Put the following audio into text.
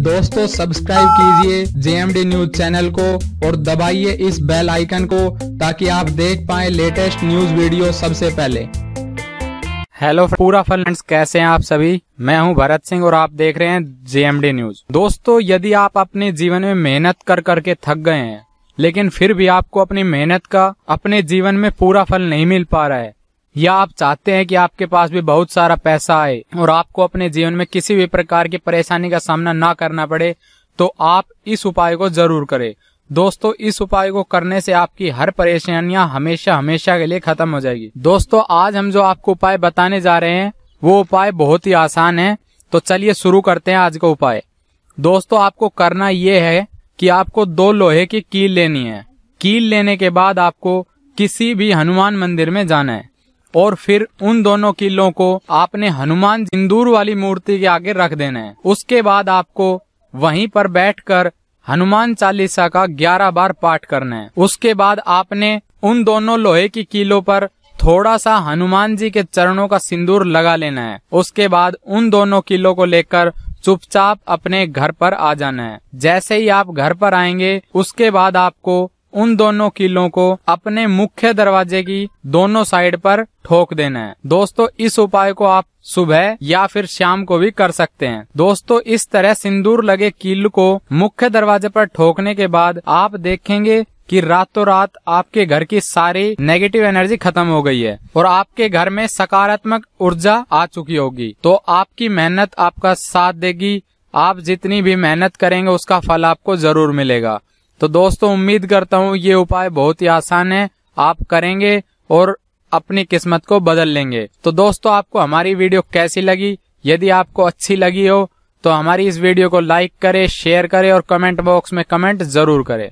दोस्तों सब्सक्राइब कीजिए JMD news channel को और दबाइए इस बेल आइकन को ताकि आप देख पाए लेटेस्ट न्यूज़ वीडियो सबसे पहले। हेलो पूरा फ्रेंड्स कैसे हैं आप सभी? मैं हूँ भरत सिंह और आप देख रहे हैं जेएमडी न्यूज़ दोस्तों, यदि आप अपने जीवन में मेहनत कर करके थक गए हैं, लेकिन फिर भी आपको अपनी मेहनत का, अपने जीवन में पूरा फल नहीं मिल पा रहा है या आप चाहते हैं कि आपके पास भी बहुत सारा पैसा आए और आपको अपने जीवन में किसी भी प्रकार की परेशानी का सामना ना करना पड़े तो आप इस उपाय को ज़रूर करें। दोस्तों, इस उपाय को करने से आपकी हर परेशानियाँ हमेशा हमेशा के लिए खत्म हो जाएगी। दोस्तों, आज हम जो आपको उपाय बताने जा रहे हैं, वो उपाय बहुत ही आसान है तो चलिए शुरू करते हैं आज का उपाय। दोस्तों, आपको करना ये है कि आपको दो लोहे की कील लेनी है। कील लेने के बाद आपको किसी भी हनुमान मंदिर में जाना है। और फिर उन दोनों किलों को आपने हनुमान सिंदूर वाली मूर्ति के आगे रख देना है। उसके बाद आपको वहीं पर बैठकर हनुमान चालीसा का ग्यारह बार पाठ करना है। उसके बाद आपने उन दोनों लोहे की कीलों पर थोड़ा सा हनुमान जी के चरणों का सिंदूर लगा लेना है। उसके बाद उन दोनों किलो को लेकर चुपचाप अपने घर पर आ जाना है। जैसे ही आप घर पर आएँगे, उसके बाद आपको उन दोनों किलों को अपने मुख्य दरवाजे की दोनों साइड पर ठोक देना है। दोस्तों, इस उपाय को आप सुबह या फिर शाम को भी कर सकते हैं। दोस्तों, इस तरह सिंदूर लगे कील को मुख्य दरवाजे पर ठोकने के बाद आप देखेंगे कि रातों रात आपके घर की सारी नेगेटिव एनर्जी खत्म हो गई है और आपके घर में सकारात्मक ऊर्जा आ चुकी होगी। तो आपकी मेहनत आपका साथ देगी। आप जितनी भी मेहनत करेंगे, उसका फल आपको ज़रूर मिलेगा। तो दोस्तों, उम्मीद करता हूँ ये उपाय बहुत ही आसान है। आप करेंगे और अपनी किस्मत को बदल लेंगे। तो दोस्तों, आपको हमारी वीडियो कैसी लगी? यदि आपको अच्छी लगी हो तो हमारी इस वीडियो को लाइक करें, शेयर करें और कमेंट बॉक्स में कमेंट ज़रूर करें।